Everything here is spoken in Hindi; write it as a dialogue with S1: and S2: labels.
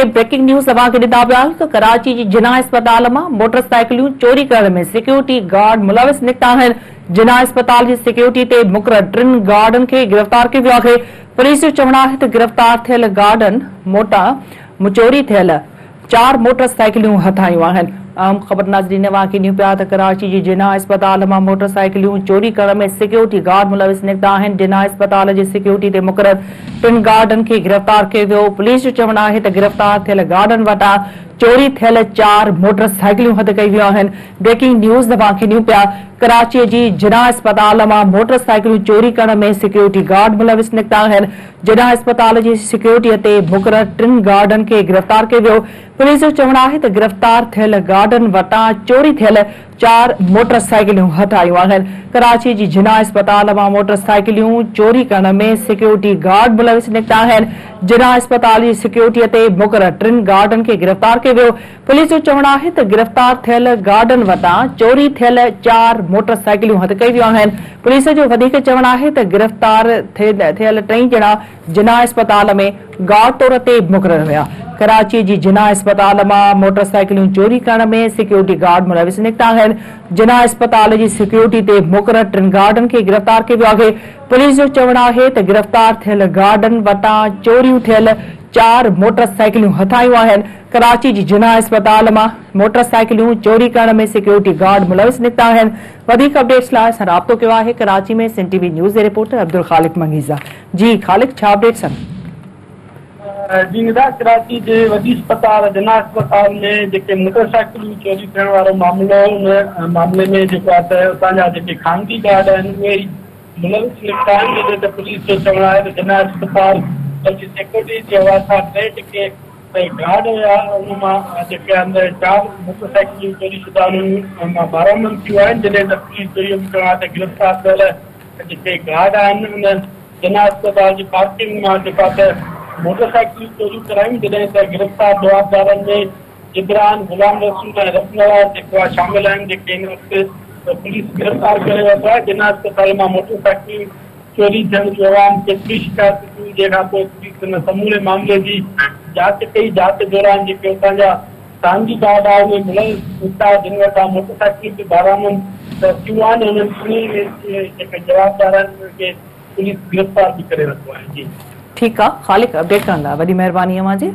S1: हिते ब्रेकिंग न्यूज़ तव्हांखे ॾिना पिया त कराची जी जिना अस्पताल माँ सिक्योरिटी गार्ड मुलविस निकिता आहिनि जिना अस्पताल जी सिक्योरिटी ते मुक़रर टिनि गार्डनि खे गिरफ़्तार कयो वियो आहे पुलिस जो चवणु आहे त गिरफ़्तार थियल गार्डन मोटा चोरी थियल चार मोटरसाइकिलियूं हथायूं आहिनि अहम ख़बर नाज़रीन वाक़ी न्यू त कराची जी जिना अस्पताल माँ मोटरसाइकिल चोरी करण में सिक्योरिटी गार्ड मुलविस निकिता आहिनि जिना अस्पताल जी सिक्योरिटी ते मुक़रर। टिन गार्डनि खे गिरफ़्तार कयो पुलिस चवणु आहे त गिरफ़्तार थियल गार्डनि वटां चोरी थियल चार मोटरसाइकिल हथ कई वियूं ब्रेकिंग न्यूज़ तव्हांखे न्यू पिया कराचीअ जी जिना अस्पताल माँ मोटरसाइकिलियूं चोरी करण में सिक्योरिटी गार्ड मुलविस निकिता आहिनि जिना अस्पताल जी सिक्योरिटीअ ते मुक़रर टिनि गार्डनि खे गिरफ़्तार कयो पुलिस चवणु त गिरफ़्तार थियल गार्डनि वटां चोरी थियल चार आयूं आहिनि। कराची जी जिना अस्पताल माँ मोटरसाइकिलियूं चोरी करण में सिक्योरिटी गार्ड मुलविस निकिता आहिनि जिना अस्पताल जी सिक्योरिटीअ ते मुक़रर टिनि गार्डनि खे गिरफ़्तार कयो पुलिस चवणु त गिरफ़्तार थियल गार्डनि वटां चोरी थियल चार मोटरसाइकिलियूं हथ कई वियूं पुलिस जो चवणु आहे त गिरफ़्तार थियल टई ॼणा जिना अस्पताल में गार्ड तौर ते मुक़रर हुया। कराची जी जिना अस्पताल माँ मोटरसाइकिलियूं चोरी करण में सिक्योरिटी गार्ड मुलविस निकिता आहिनि जिना अस्पताल जी सिक्योरिटी ते मुक़रर टिनि गार्डनि खे गिरफ़्तार कयो पुलिस जो चवणु आहे गिरफ़्तार थियल गार्डनि वटां चोरियूं थियल चार हथायूं आहिनि। कराची जी जिना अस्पताल माँ मोटरसाइकिलियूं चोरी करण में सिक्योरिटी गार्ड मुलविस निकिता वधीक अपडेट्स राब्तो कयो आहे कराची में सिन टीवी न्यूज़ जे रिपोर्टर अब्दुल ख़ालिक मंगीज़ा। जी ख़ालिक अपडेट्स आहिनि?
S2: जी निदा कराची जे वॾी अस्पताल, जिना अस्पताल में जेके मोटरसाइकिलूं चोरी वारो मामिलो उन मामले में जेको आहे त जा ख़ानगी गार्ड आहिनि, उहे मुलविस निकिता आहिनि। पुलिस जो चवणु आहे त जिना अस्पताल जी सिक्योरिटी जे हवाले सां टे जेके गार्ड हुया उन माँ जेके अंदरि चारि मोटरसाइकिलूं चोरी शुदा हुयूं माँ बरामद थियूं आहिनि जॾहिं त बि चवणु आहे त गिरफ़्तार थियल जेके गार्ड आहिनि उन जिना अस्पताल जी पार्किंग माँ जेका त मोटरसाइकिल चोरी करायूं जॾहिं त गिरफ़्तार जवाबदारनि में जिबरान गुलाम रसूल ऐं रत्नवार जेको आहे शामिल आहिनि जेके हिन वक़्तु पुलिस गिरफ़्तार करे वरितो आहे जिना अस्पताल माँ मोटरसाइकिल चोरी थियण जो आवाम केतिरी शिकायत थियूं जंहिंखां पोइ पुलिस हिन समूरे मामले जी जाँच कई जाँच दौरान जेके उतां जा सानगी गार्ड आहे उहे मुलज़ निकिता जिन वटां मोटरसाइकिल बि बरामद थियूं आहिनि उन्हनि जेके जवाबदार खे पुलिस गिरफ़्तार बि करे रखियो आहे जी।
S1: ठीकु आहे ख़ालिक अपडेट करण लाइ वॾी महिरबानी अव्हां जी।